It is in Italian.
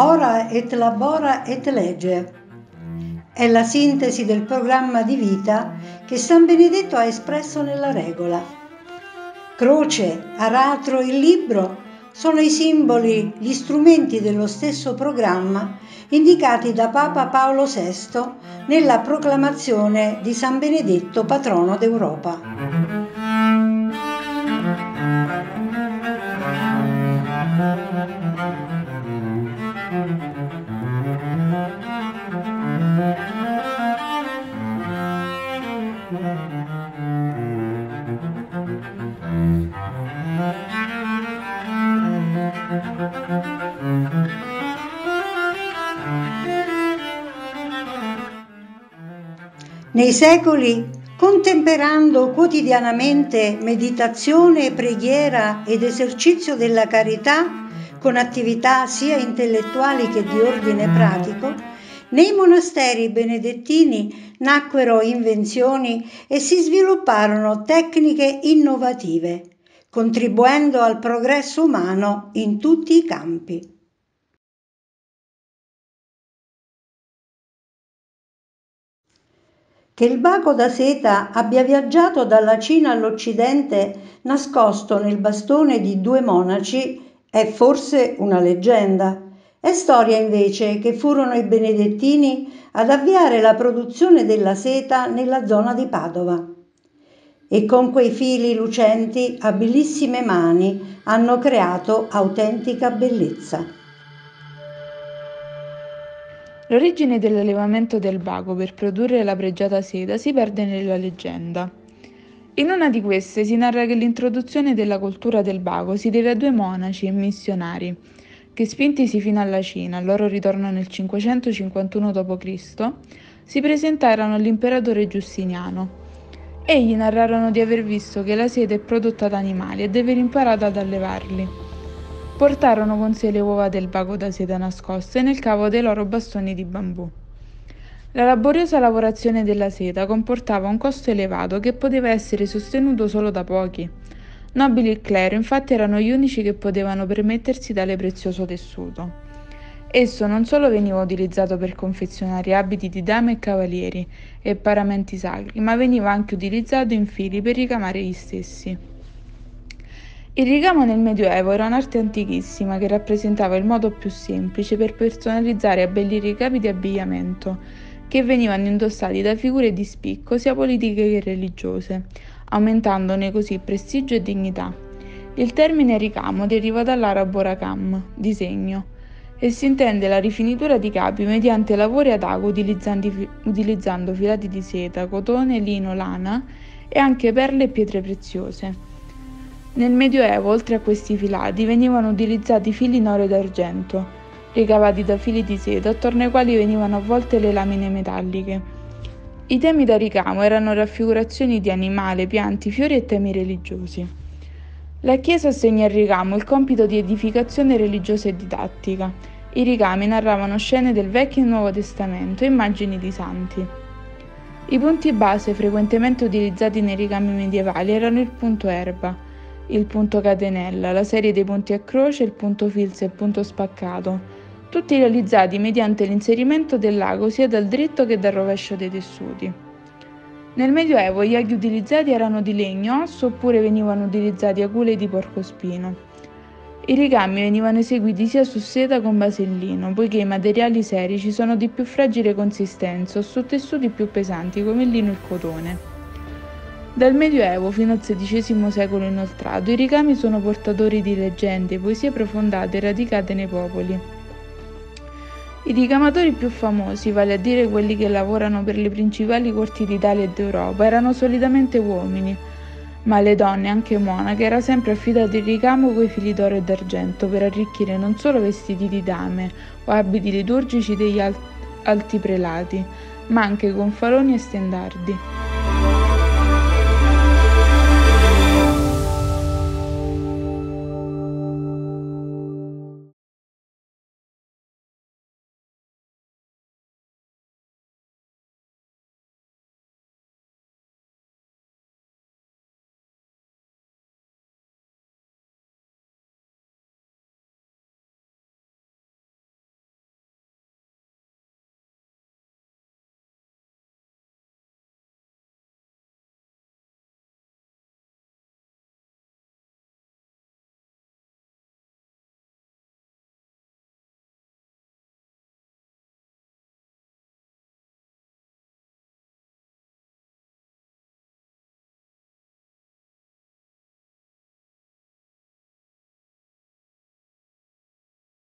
et labora et lege. È la sintesi del programma di vita che San Benedetto ha espresso nella regola. Croce, aratro e libro sono i simboli, gli strumenti dello stesso programma indicati da Papa Paolo VI nella proclamazione di San Benedetto patrono d'Europa. Nei secoli, contemperando quotidianamente meditazione, preghiera ed esercizio della carità con attività sia intellettuali che di ordine pratico, nei monasteri benedettini nacquero invenzioni e si svilupparono tecniche innovative, contribuendo al progresso umano in tutti i campi. Che il baco da seta abbia viaggiato dalla Cina all'Occidente nascosto nel bastone di due monaci è forse una leggenda. È storia invece che furono i benedettini ad avviare la produzione della seta nella zona di Padova. E con quei fili lucenti abilissime mani hanno creato autentica bellezza. L'origine dell'allevamento del baco per produrre la pregiata seta si perde nella leggenda. In una di queste si narra che l'introduzione della coltura del baco si deve a due monaci e missionari, che spintisi fino alla Cina, al loro ritorno nel 551 d.C., si presentarono all'imperatore Giustiniano. Egli narrarono di aver visto che la seta è prodotta da animali e di aver imparato ad allevarli. Portarono con sé le uova del baco da seta nascoste nel cavo dei loro bastoni di bambù. La laboriosa lavorazione della seta comportava un costo elevato che poteva essere sostenuto solo da pochi. Nobili e clero infatti erano gli unici che potevano permettersi tale prezioso tessuto. Esso non solo veniva utilizzato per confezionare abiti di dame e cavalieri e paramenti sacri, ma veniva anche utilizzato in fili per ricamare gli stessi. Il ricamo nel Medioevo era un'arte antichissima che rappresentava il modo più semplice per personalizzare e abbellire i capi di abbigliamento, che venivano indossati da figure di spicco sia politiche che religiose, aumentandone così prestigio e dignità. Il termine ricamo deriva dall'arabo rakam, disegno, e si intende la rifinitura di capi mediante lavori ad ago utilizzando, filati di seta, cotone, lino, lana e anche perle e pietre preziose. Nel Medioevo, oltre a questi filati, venivano utilizzati fili in oro ed argento, ricavati da fili di seta, attorno ai quali venivano avvolte le lamine metalliche. I temi da ricamo erano raffigurazioni di animali, pianti, fiori e temi religiosi. La Chiesa assegna al ricamo il compito di edificazione religiosa e didattica. I ricami narravano scene del Vecchio e Nuovo Testamento e immagini di santi. I punti base frequentemente utilizzati nei ricami medievali erano il punto erba, il punto catenella, la serie dei punti a croce, il punto filza e il punto spaccato, tutti realizzati mediante l'inserimento del lago sia dal dritto che dal rovescio dei tessuti. Nel Medioevo gli aghi utilizzati erano di legno, osso oppure venivano utilizzati agule di porcospino. I ricami venivano eseguiti sia su seta con basellino, poiché i materiali serici sono di più fragile consistenza o su tessuti più pesanti come il lino e il cotone. Dal Medioevo fino al XVI secolo inoltrato, i ricami sono portatori di leggende, poesie profondate e radicate nei popoli. I ricamatori più famosi, vale a dire quelli che lavorano per le principali corti d'Italia e d'Europa, erano solitamente uomini, ma le donne, anche monache, era sempre affidato il ricamo coi fili d'oro e d'argento per arricchire non solo vestiti di dame o abiti liturgici degli alti prelati, ma anche con faroni e stendardi.